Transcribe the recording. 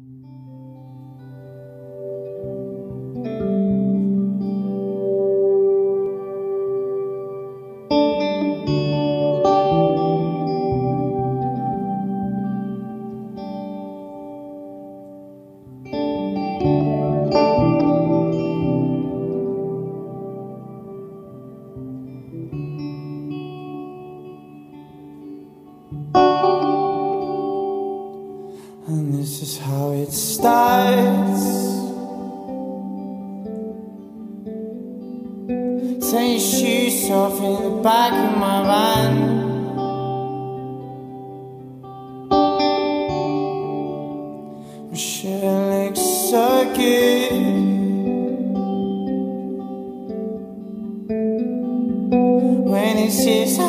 Mm-hmm. And this is how it starts. Take your shoes off in the back of my van. I'm looks so good. When it's just